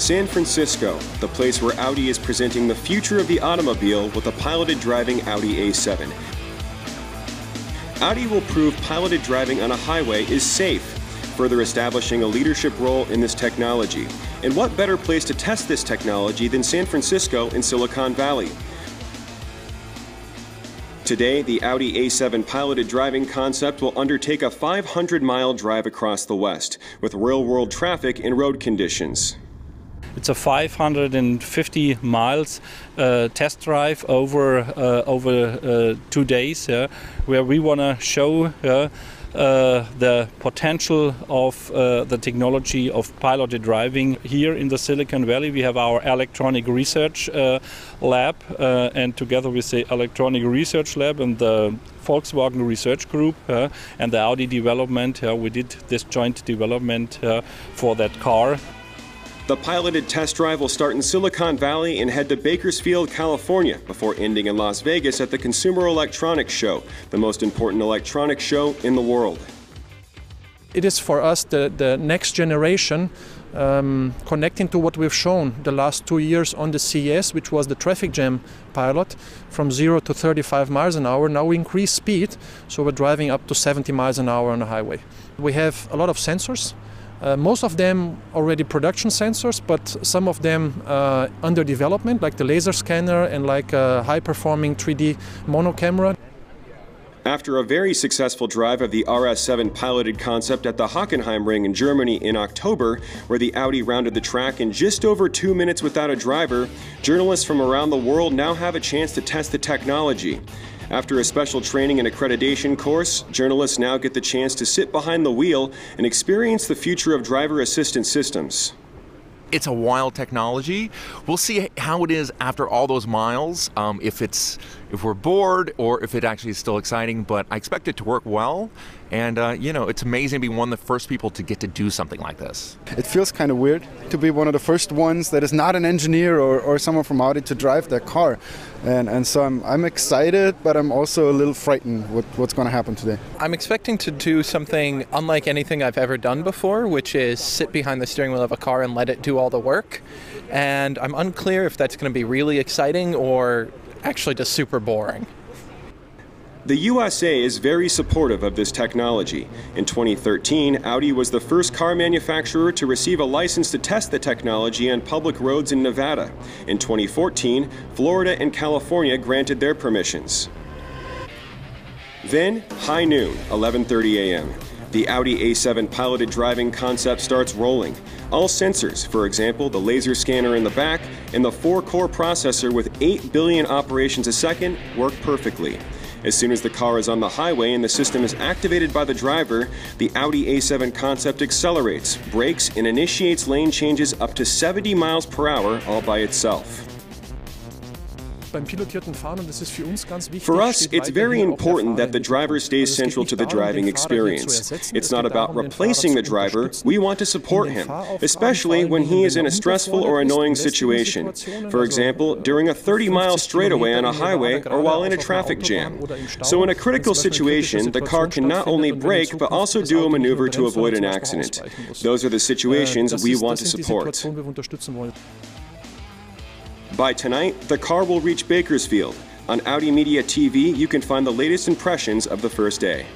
San Francisco, the place where Audi is presenting the future of the automobile with a piloted driving Audi A7. Audi will prove piloted driving on a highway is safe, further establishing a leadership role in this technology. And what better place to test this technology than San Francisco in Silicon Valley? Today, the Audi A7 piloted driving concept will undertake a 500 mile drive across the West with real world traffic and road conditions. It's a 550 miles uh, test drive over uh, over uh, two days, where we want to show uh, the potential of uh, the technology of piloted driving. Here in the Silicon Valley, we have our electronic research uh, lab, uh, and together with the electronic research lab and the Volkswagen research group and the Audi development, we did this joint development for that car. The piloted test drive will start in Silicon Valley and head to Bakersfield, California, before ending in Las Vegas at the Consumer Electronics Show, the most important electronics show in the world. It is for us the, the next generation um, connecting to what we've shown the last two years on the CES, which was the traffic jam pilot, from 0 to 35 miles an hour. Now we increase speed, so we're driving up to 70 miles an hour on the highway. We have a lot of sensors uh, most of them already production sensors, but some of them uh, under development, like the laser scanner and like a high-performing 3D mono camera. After a very successful drive of the RS7 piloted concept at the Hockenheimring in Germany in October, where the Audi rounded the track in just over two minutes without a driver, journalists from around the world now have a chance to test the technology. After a special training and accreditation course, journalists now get the chance to sit behind the wheel and experience the future of driver assistance systems. It's a wild technology. We'll see how it is after all those miles. Um, if it's if we're bored or if it actually is still exciting. But I expect it to work well. And uh, you know, it's amazing to be one of the first people to get to do something like this. It feels kind of weird to be one of the first ones that is not an engineer or, or someone from Audi to drive that car. And, and so I'm, I'm excited, but I'm also a little frightened with what's going to happen today. I'm expecting to do something unlike anything I've ever done before, which is sit behind the steering wheel of a car and let it do all the work. And I'm unclear if that's going to be really exciting or actually just super boring. The USA is very supportive of this technology. In 2013, Audi was the first car manufacturer to receive a license to test the technology on public roads in Nevada. In 2014, Florida and California granted their permissions. Then, high noon, 11:30 a.m. The Audi A7 piloted driving concept starts rolling. All sensors, for example, the laser scanner in the back and the 4-core processor with 8 billion operations a second, work perfectly. As soon as the car is on the highway and the system is activated by the driver, the Audi A7 concept accelerates, brakes, and initiates lane changes up to 70 miles per hour all by itself. For us, it's very important that the driver stays central to the driving experience. It's not about replacing the driver, we want to support him, especially when he is in a stressful or annoying situation. For example, during a 30 mile straightaway on a highway or while in a traffic jam. So, in a critical situation, the car can not only brake but also do a maneuver to avoid an accident. Those are the situations we want to support. By tonight, the car will reach Bakersfield. On Audi Media TV, you can find the latest impressions of the first day.